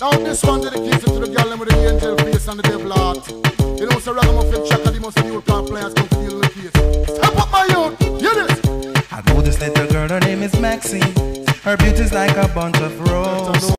Now this one dedicated to the girl with the angel face and the devil heart. You know, so ragamuffin chaka, the most new car players come to deal with the case. Step up my youth, hear this. I know this little girl, her name is Maxine. Her beauty's like a bunch of roses.